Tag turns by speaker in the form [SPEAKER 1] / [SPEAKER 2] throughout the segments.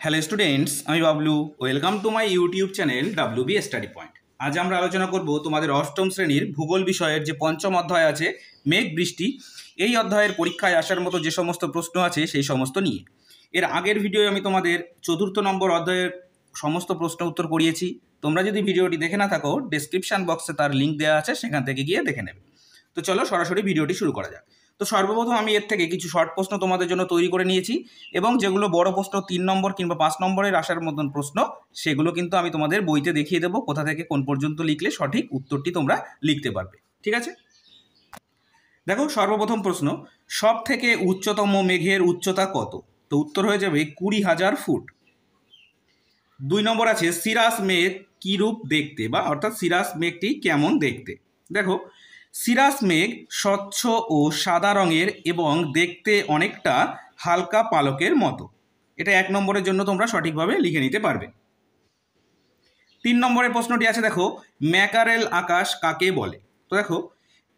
[SPEAKER 1] Hello students আমি Bablu. Welcome to my YouTube channel W B study point আজ আমরা আলোচনা করব তোমাদের অষ্টম শ্রেণির ভূগোল বিষয়ের যে পঞ্চম অধ্যায় আছে, মেঘ বৃষ্টি। এই অধ্যায়ের পরীক্ষায় আসার মতো যে সমস্ত প্রশ্ন আছে, সেই সমস্ত নিয়ে। এর আগের ভিডিওয়ে আমি তোমাদের চতুর্থ নম্বর অধ্যায়ের সমস্ত প্রশ্ন উত্তর করিয়েছি। তোমরা যদি ভিডিওটি দেখে না থাকো ডেসক্রিপশান বক্সে তার লিঙ্ক দেওয়া আছে, সেখান থেকে গিয়ে দেখে নেবে। তো চলো সরাসরি ভিডিওটি শুরু করা যাক। তো সর্বপ্রথম আমি এর থেকে কিছু শর্ট প্রশ্ন তোমাদের জন্য তৈরি করে নিয়েছি এবং যেগুলো বড় প্রশ্ন তিন নম্বর কিংবা পাঁচ নম্বরের আসার মতন প্রশ্ন, সেগুলো কিন্তু আমি তোমাদের বইতে দেখিয়ে দেবো কোথা থেকে কোন পর্যন্ত লিখলে সঠিক উত্তরটি তোমরা লিখতে পারবে। ঠিক আছে? দেখো সর্বপ্রথম প্রশ্ন সব থেকে উচ্চতম মেঘের উচ্চতা কত? তো উত্তর হয়ে যাবে কুড়ি হাজার ফুট। দুই নম্বর আছে সিরাস মেঘ কী রূপ দেখতে বা অর্থাৎ সিরাস মেঘটি কেমন দেখতে? দেখো সিরাস মেঘ স্বচ্ছ ও সাদা রঙের এবং দেখতে অনেকটা হালকা পালকের মতো। এটা এক নম্বরের জন্য তোমরা সঠিকভাবে লিখে নিতে পারবে। তিন নম্বরের প্রশ্নটি আছে, দেখো, ম্যাকারেল আকাশ কাকে বলে? তো দেখো,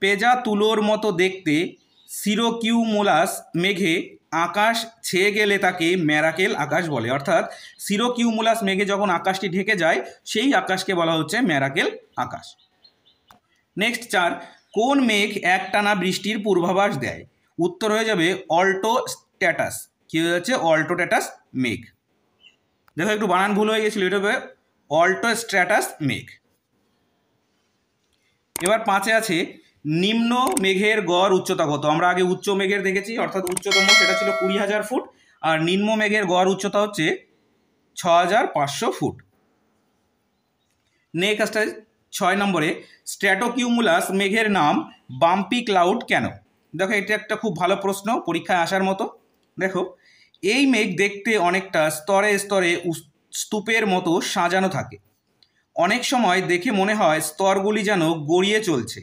[SPEAKER 1] পেজা তুলোর মতো দেখতে সিরোকিউমোলাস মেঘে আকাশ ছেয়ে গেলে তাকে ম্যারাকেল আকাশ বলে। অর্থাৎ সিরোকিউমুলাস মেঘে যখন আকাশটি ঢেকে যায়, সেই আকাশকে বলা হচ্ছে ম্যারাকেল আকাশ। নেক্সট চার কোন মেঘ একটানা বৃষ্টির পূর্বাভাস দেয়? উত্তর হয়ে যাবে অল্টো স্ট্যাটাস। কী হয়ে যাচ্ছে? অল্টো স্ট্যাটাস মেঘ। দেখো, একটু বানান ভুল হয়ে গেছিল, এটা হবে অল্টো স্ট্র্যাটাস মেঘ। এবার পাঁচে আছে, নিম্ন মেঘের গড় উচ্চতা কত? আমরা আগে উচ্চ মেঘের দেখেছি, অর্থাৎ উচ্চতম সেটা ছিল কুড়ি হাজার ফুট, আর নিম্ন মেঘের গড় উচ্চতা হচ্ছে ছ হাজার পাঁচশো ফুট। নেক্সট ছয় নম্বরে স্ট্র্যাটোকিউমুলাস মেঘের নাম বাম্পি ক্লাউড কেন? দেখো, এটা একটা খুব ভালো প্রশ্ন, পরীক্ষায় আসার মতো। দেখো, এই মেঘ দেখতে অনেকটা স্তরে স্তরে স্তূপের মতো সাজানো থাকে। অনেক সময় দেখে মনে হয় স্তরগুলি যেন গড়িয়ে চলছে।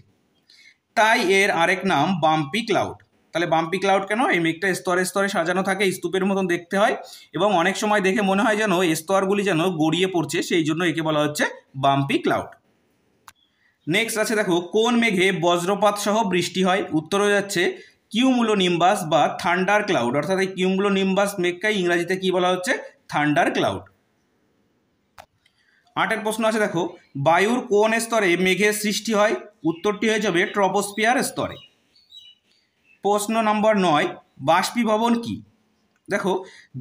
[SPEAKER 1] তাই এর আরেক নাম বাম্পি ক্লাউড তাহলে বাম্পি ক্লাউড কেন? এই মেঘটা স্তরে স্তরে সাজানো থাকে স্তূপের মতন দেখতে হয় এবং অনেক সময় দেখে মনে হয় যেন স্তরগুলি যেন গড়িয়ে পড়ছে, সেই জন্য একে বলা হচ্ছে বাম্পি ক্লাউড নেক্সট আছে দেখো, কোন মেঘে বজ্রপাত সহ বৃষ্টি হয়? উত্তর হয়ে যাচ্ছে কিউমুলো নিম্বাস বা থান্ডার ক্লাউড। অর্থাৎ এই কিউমুলো নিম্বাস মেঘকে ইংরাজিতে কি বলা হচ্ছে? Thunder cloud. আটের প্রশ্ন আছে দেখো, বায়ুর কোন স্তরে মেঘের সৃষ্টি হয়? উত্তরটি হয়ে যাবে ট্রপোস্পিয়ার স্তরে। প্রশ্ন নম্বর নয়, বাষ্পীভবন কি? দেখো,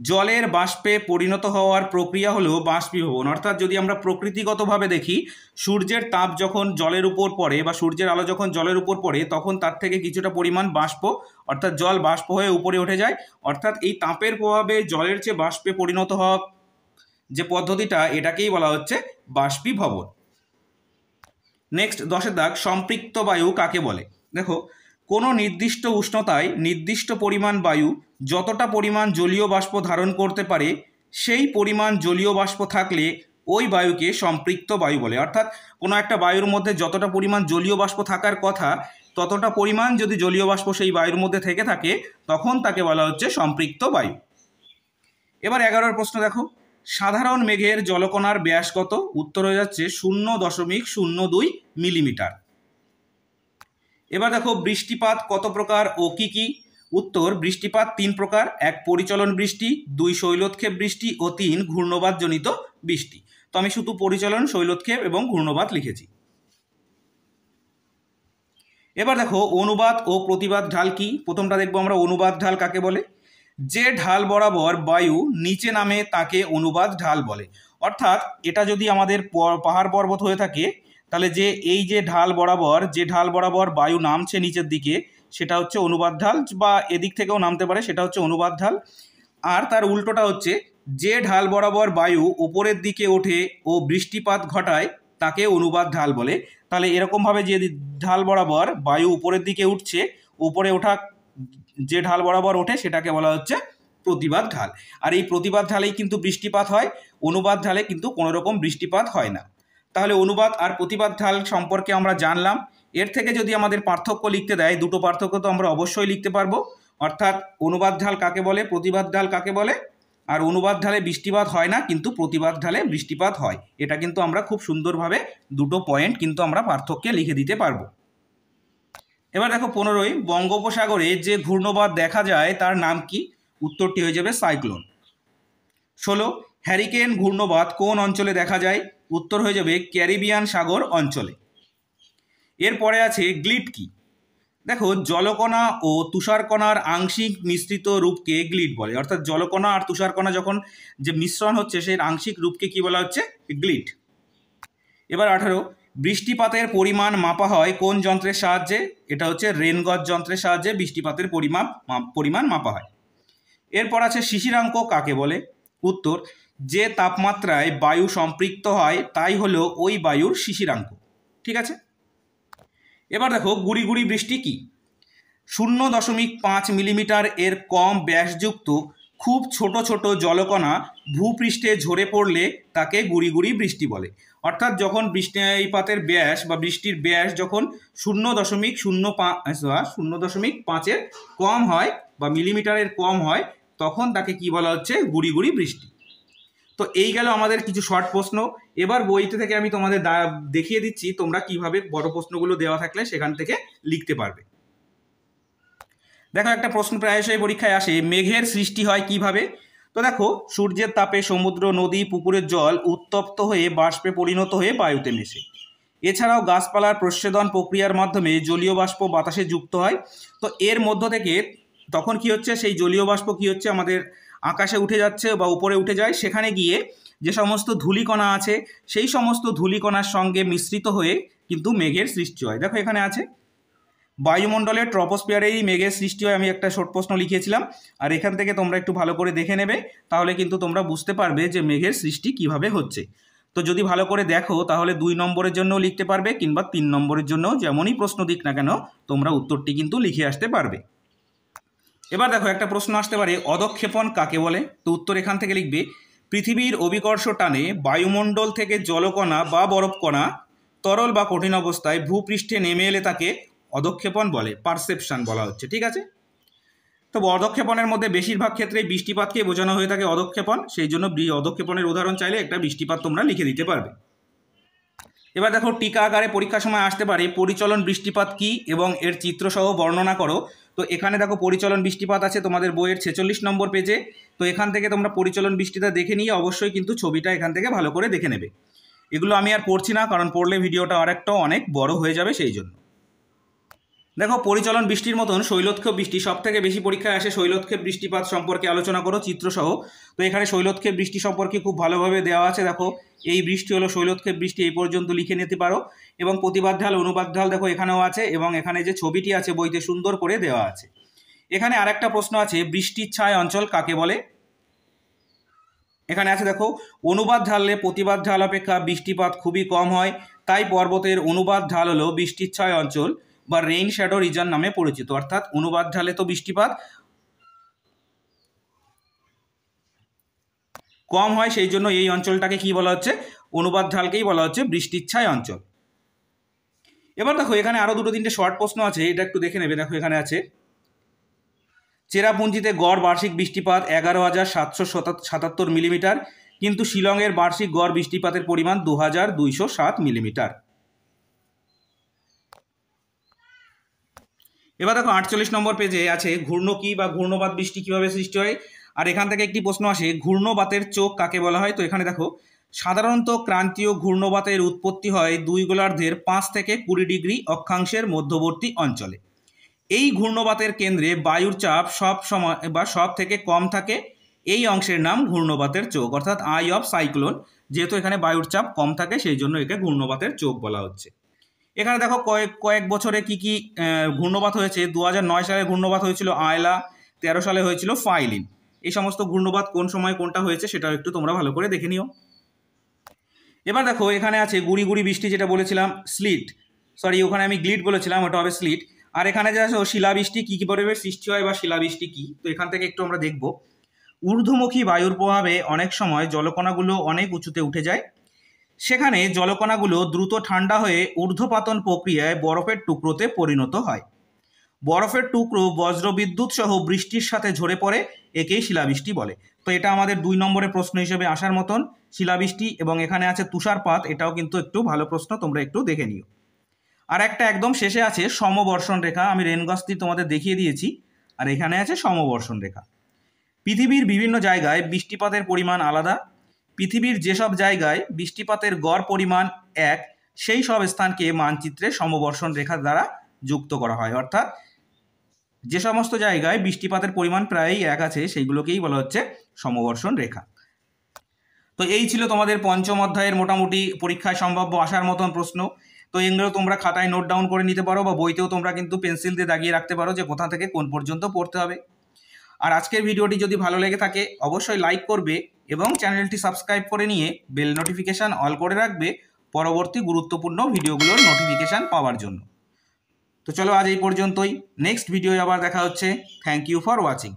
[SPEAKER 1] জলের বাষ্পে পরিণত হওয়ার প্রক্রিয়া হলো বাষ্পীভবন। অর্থাৎ যদি আমরা প্রকৃতিগতভাবে দেখি, সূর্যের তাপ যখন জলের উপর পড়ে বা সূর্যের আলো যখন জলের উপর পড়ে, তখন তার থেকে কিছুটা পরিমাণ বাষ্প, অর্থাৎ জল বাষ্প হয়ে উপরে উঠে যায়। অর্থাৎ এই তাপের প্রভাবে জলের চেয়ে বাষ্পে পরিণত হওয়া যে পদ্ধতিটা, এটাকেই বলা হচ্ছে বাষ্পীভবন। নেক্সট দশের দাগ, সম্পৃক্ত বায়ু কাকে বলে? দেখো কোনো নির্দিষ্ট উষ্ণতায় নির্দিষ্ট পরিমাণ বায়ু যতটা পরিমাণ জলীয় বাষ্প ধারণ করতে পারে, সেই পরিমাণ জলীয় বাষ্প থাকলে ওই বায়ুকে সম্পৃক্ত বায়ু বলে। অর্থাৎ কোনো একটা বায়ুর মধ্যে যতটা পরিমাণ জলীয় বাষ্প থাকার কথা, ততটা পরিমাণ যদি জলীয় বাষ্প সেই বায়ুর মধ্যে থেকে থাকে, তখন তাকে বলা হচ্ছে সম্পৃক্ত বায়ু। এবার এগারোর প্রশ্ন দেখো। সাধারণ মেঘের জলকণার ব্যাস কত? উত্তর হয়ে যাচ্ছে শূন্য দশমিক শূন্য দুই মিলিমিটার। এবার দেখো বৃষ্টিপাত কত প্রকার ও কি কি? উত্তর, বৃষ্টিপাত তিন প্রকার, এক পরিচলন বৃষ্টি, দুই শৈলোৎক্ষেপ বৃষ্টি ও তিন ঘূর্ণবাদজনিত বৃষ্টি। তো আমি শুধু পরিচলন শৈলোৎক্ষেপ এবং ঘূর্ণবাদ লিখেছি। এবার দেখো অনুবাদ ও প্রতিবাদ ঢাল কি? প্রথমটা দেখব আমরা, অনুবাদ ঢাল কাকে বলে? যে ঢাল বরাবর বায়ু নিচে নামে তাকে অনুবাদ ঢাল বলে। অর্থাৎ এটা যদি আমাদের পাহাড় পর্বত হয়ে থাকে তাহলে যে এই যে ঢাল বরাবর, যে ঢাল বরাবর বায়ু নামছে নিচের দিকে, সেটা হচ্ছে অনুবাদ ঢাল বা এদিক থেকেও নামতে পারে, সেটা হচ্ছে অনুবাদ ঢাল। আর তার উল্টোটা হচ্ছে, যে ঢাল বরাবর বায়ু ওপরের দিকে ওঠে ও বৃষ্টিপাত ঘটায়, তাকে অনুবাদ ঢাল বলে। তাহলে এরকমভাবে যে ঢাল বরাবর বায়ু উপরের দিকে উঠছে, উপরে ওঠা যে ঢাল বরাবর ওঠে, সেটাকে বলা হচ্ছে প্রতিবাদ ঢাল। আর এই প্রতিবাদ ঢালেই কিন্তু বৃষ্টিপাত হয়, অনুবাদ ঢালে কিন্তু কোনো রকম বৃষ্টিপাত হয় না। তাহলে অনুবাদ আর প্রতিবাদ ঢাল সম্পর্কে আমরা জানলাম। এর থেকে যদি আমাদের পার্থক্য লিখতে দেয়, দুটো পার্থক্য তো আমরা অবশ্যই লিখতে পারব। অর্থাৎ অনুবাদ ঢাল কাকে বলে, প্রতিবাদ ঢাল কাকে বলে? আর অনুবাদ ঢালে বৃষ্টিপাত হয় না, কিন্তু প্রতিবাদ ঢালে বৃষ্টিপাত হয়। এটা কিন্তু আমরা খুব সুন্দরভাবে দুটো পয়েন্ট কিন্তু আমরা পার্থক্যে লিখে দিতে পারব। এবার দেখো পনেরোই, বঙ্গোপসাগরে যে ঘূর্ণবাদ দেখা যায়, তার নাম কি? উত্তরটি হয়ে যাবে সাইক্লোন। ষোলো হ্যারিকেন ঘূর্ণবাত কোন অঞ্চলে দেখা যায়? উত্তর হয়ে যাবে ক্যারিবিয়ান সাগর অঞ্চলে। এরপরে আছে গ্লিট কি? দেখো, জলকণা ও তুষারকণার আংশিক মিশ্রিত রূপকে গ্লিট বলে। অর্থাৎ জলকণা আর তুষারকণা যখন যে মিশ্রণ হচ্ছে, সেই আংশিক রূপকে কি বলা হচ্ছে? গ্লিট এবার আঠারো, বৃষ্টিপাতের পরিমাণ মাপা হয় কোন যন্ত্রের সাহায্যে? এটা হচ্ছে রেনগজ যন্ত্রের সাহায্যে বৃষ্টিপাতের পরিমাপ, পরিমাণ মাপা হয়। এরপর আছে শিশিরাঙ্ক কাকে বলে? উত্তর যে তাপমাত্রায় বায়ু সম্পৃক্ত হয়, তাই হলো ওই বায়ুর শিশিরাঙ্ক ঠিক আছে? এবার দেখো, গুড়ি গুড়ি বৃষ্টি কি? শূন্য দশমিক পাঁচ মিলিমিটার এর কম ব্যাসযুক্ত, খুব ছোট ছোট জলকণা ভূপৃষ্ঠে ঝরে পড়লে তাকে গুড়ি গুড়ি বৃষ্টি বলে। অর্থাৎ যখন বৃষ্টিপাতের ব্যাস বা বৃষ্টির ব্যাস যখন শূন্য দশমিক শূন্য পাঁচ শূন্য দশমিক পাঁচের কম হয় বা মিলিমিটারের কম হয়, তখন তাকে কি বলা হচ্ছে? গুড়ি গুড়ি বৃষ্টি। তো এই গেল আমাদের কিছু শর্ট প্রশ্ন। এবার বইতে থেকে আমি তোমাদের দেখিয়ে দিচ্ছি তোমরা কীভাবে বড় প্রশ্নগুলো দেওয়া থাকলে সেখান থেকে লিখতে পারবে। দেখো একটা প্রশ্ন প্রায়শই পরীক্ষায় আসে, মেঘের সৃষ্টি হয় কীভাবে? তো দেখো, সূর্যের তাপে সমুদ্র, নদী, পুকুরের জল উত্তপ্ত হয়ে বাষ্পে পরিণত হয়ে বায়ুতে মেশে। এছাড়াও গাছপালার প্রচ্ছেদন প্রক্রিয়ার মাধ্যমে জলীয় বাষ্প বাতাসে যুক্ত হয়। তো এর মধ্য থেকে তখন কি হচ্ছে? সেই জলীয় বাষ্প কি হচ্ছে? আমাদের আকাশে উঠে যাচ্ছে বা উপরে উঠে যায়, সেখানে গিয়ে যে সমস্ত ধূলিকণা আছে, সেই সমস্ত ধূলিকণার সঙ্গে মিশ্রিত হয়ে কিন্তু মেঘের সৃষ্টি হয়। দেখো এখানে আছে। বায়ুমণ্ডলের ট্রপোস্পিয়ারেরই মেঘের সৃষ্টি হয়, আমি একটা শর্ট প্রশ্ন লিখেছিলাম। আর এখান থেকে তোমরা একটু ভালো করে দেখে নেবে, তাহলে কিন্তু তোমরা বুঝতে পারবে যে মেঘের সৃষ্টি কীভাবে হচ্ছে। তো যদি ভালো করে দেখো, তাহলে দুই নম্বরের জন্যও লিখতে পারবে কিংবা তিন নম্বরের জন্য যেমনই প্রশ্ন দিক না কেন, তোমরা উত্তরটি কিন্তু লিখে আসতে পারবে। এবার দেখো একটা প্রশ্ন আসতে পারে, অদক্ষেপণ কাকে বলে? তো উত্তর এখান থেকে লিখবে, পৃথিবীর অভিকর্ষ টানে বায়ুমণ্ডল থেকে জলকণা বা বরফকণা তরল বা কঠিন অবস্থায় ভূপৃষ্ঠে নেমে এলে তাকে অদক্ষেপণ বলে, পারসেপশন বলা হচ্ছে, ঠিক আছে? তো অদক্ষেপণের মধ্যে বেশিরভাগ ক্ষেত্রে বৃষ্টিপাতকে বোঝানো হয়ে থাকে অদক্ষেপণ, সেই জন্য অদক্ষেপণের উদাহরণ চাইলে একটা বৃষ্টিপাত তোমরা লিখে দিতে পারবে। এবার দেখো টিকা আকারে পরীক্ষার সময় আসতে পারে পরিচলন বৃষ্টিপাত কি এবং এর চিত্রসহ বর্ণনা করো। তো এখানে দেখো পরিচলন বৃষ্টিপাত আছে তোমাদের বইয়ের ছেচল্লিশ নম্বর পেজে। তো এখান থেকে তোমরা পরিচলন বৃষ্টিটা দেখে নিয়ে অবশ্যই কিন্তু ছবিটা এখান থেকে ভালো করে দেখে নেবে। এগুলো আমি আর পড়ছি না, কারণ পড়লে ভিডিওটা আরেকটাও অনেক বড় হয়ে যাবে সেই জন্য। দেখো, পরিচলন বৃষ্টির মতন শৈলক্ষেপ বৃষ্টি সব থেকে বেশি পরীক্ষায় আসে শৈলক্ষেপ বৃষ্টিপাত সম্পর্কে আলোচনা করো, চিত্রসহ। তো এখানে শৈলক্ষেপ বৃষ্টি সম্পর্কে খুব ভালোভাবে দেওয়া আছে, দেখো। এই বৃষ্টি হলো শৈলক্ষেপ বৃষ্টি, এই পর্যন্ত লিখে নিতে পারো। এবং প্রতিবাদ ঢাল অনুবাদ ঢাল দেখো, এখানেও আছে এবং এখানে যে ছবিটি আছে, বইতে সুন্দর করে দেওয়া আছে। এখানে আরেকটা প্রশ্ন আছে, বৃষ্টির ছায় অঞ্চল কাকে বলে? এখানে আছে, দেখো অনুবাদ ঢাললে প্রতিবাদ ঢাল অপেক্ষা বৃষ্টিপাত খুবই কম হয়, তাই পর্বতের অনুবাদ ঢাল হলো বৃষ্টির ছায় অঞ্চল। বা রেইন শ্যাডো রিজন নামে পরিচিত, অর্থাৎ অনুবাদ ঢালে তো বৃষ্টিপাত। কম হয় সেই জন্য এই অঞ্চলটাকে কি বলা হচ্ছে? অনুবাদ ঢালকেই বলা হচ্ছে বৃষ্টিচ্ছায় অঞ্চল। এবার দেখো, এখানে আরও দুটো তিনটে শর্ট প্রশ্ন আছে, এটা একটু দেখে নেবে, দেখো এখানে আছে। চেরাপুঞ্জিতে গড় বার্ষিক বৃষ্টিপাত এগারো হাজার সাতশো সাতাত্তর মিলিমিটার কিন্তু শিলংয়ের বার্ষিক গড় বৃষ্টিপাতের পরিমাণ দু হাজার দুইশো সাত মিলিমিটার এবার দেখো আটচল্লিশ নম্বর পেজে আছে, ঘূর্ণ কি বা ঘূর্ণবাত বৃষ্টি কীভাবে সৃষ্টি হয়? আর এখান থেকে একটি প্রশ্ন আসে ঘূর্ণবাতের চোখ কাকে বলা হয়? তো এখানে দেখো, সাধারণত ক্রান্তীয় ঘূর্ণবাতের উৎপত্তি হয় দুই গোলার্ধের পাঁচ থেকে কুড়ি ডিগ্রি অক্ষাংশের মধ্যবর্তী অঞ্চলে। এই ঘূর্ণবাতের কেন্দ্রে বায়ুর চাপ সব সময় বা সব থেকে কম থাকে, এই অংশের নাম ঘূর্ণবাতের চোখ, অর্থাৎ আই অফ সাইক্লোন, যেহেতু এখানে বায়ুর চাপ কম থাকে, সেই জন্য একে ঘূর্ণবাতের চোখ বলা হচ্ছে। এখানে দেখো কয়েক কয়েক বছরে কি কি ঘূর্ণপাত হয়েছে? দু সালে ঘূর্ণপাত হয়েছিল আয়লা, তেরো সালে হয়েছিল ফাইলিন। এই সমস্ত ঘূর্ণপাত কোন সময় কোনটা হয়েছে সেটাও একটু তোমরা ভালো করে দেখে নিও। এবার দেখো, এখানে আছে গুড়ি গুড়ি বৃষ্টি যেটা বলেছিলাম, স্লিট। সরি ওখানে আমি গ্লিট বলেছিলাম, ওটা হবে স্লিট। আর এখানে যে আছে শিলাবৃষ্টি কী কী পরিবেশ সৃষ্টি হয় বা শিলাবৃষ্টি কী, তো এখান থেকে একটু আমরা দেখব। ঊর্ধ্বমুখী বায়ুর প্রভাবে অনেক সময় জলকণাগুলো অনেক উঁচুতে উঠে যায়। সেখানে জলকণাগুলো দ্রুত ঠান্ডা হয়ে ঊর্ধ্বপাতন প্রক্রিয়ায় বরফের টুকরোতে পরিণত হয়। বরফের টুকরো বজ্রবিদ্যুৎ সহ বৃষ্টির সাথে ঝরে পড়ে, একেই শিলাবৃষ্টি বলে। তো এটা আমাদের দুই নম্বরের প্রশ্ন হিসেবে আসার মতন। শিলাবৃষ্টি এবং এখানে আছে তুষারপাত, এটাও কিন্তু একটু ভালো প্রশ্ন, তোমরা একটু দেখে নিও। আর একটা একদম শেষে আছে সমবর্ষণ রেখা। আমি রেনগস্তি তোমাদের দেখিয়ে দিয়েছি। আর এখানে আছে সমবর্ষণ রেখা। পৃথিবীর বিভিন্ন জায়গায় বৃষ্টিপাতের পরিমাণ আলাদা। পৃথিবীর যেসব জায়গায় বৃষ্টিপাতের গড় পরিমাণ এক, সেই সব স্থানকে মানচিত্রে সমবর্ষণ রেখা দ্বারা যুক্ত করা হয়। অর্থাৎ যে সমস্ত জায়গায় বৃষ্টিপাতের পরিমাণ প্রায়ই এক আছে, সেইগুলোকেই বলা হচ্ছে সমবর্ষণ রেখা। তো এই ছিল তোমাদের পঞ্চম অধ্যায়ের মোটামুটি পরীক্ষায় সম্ভাব্য আসার মতন প্রশ্ন। তো এগুলো তোমরা খাতায় নোট ডাউন করে নিতে পারো বা বইতেও তোমরা কিন্তু পেন্সিল দিয়ে দাগিয়ে রাখতে পারো যে কোথা থেকে কোন পর্যন্ত পড়তে হবে। আর আজকের ভিডিওটি যদি ভালো লেগে থাকে, অবশ্যই লাইক করবে এবং চ্যানেলটি সাবস্ক্রাইব করে নিয়ে বেল নোটিফিকেশান অল করে রাখবে পরবর্তী গুরুত্বপূর্ণ ভিডিওগুলোর নোটিফিকেশান পাওয়ার জন্য। তো চলো আজ এই পর্যন্তই। নেক্সট ভিডিও আবার দেখা হচ্ছে। Thank you for watching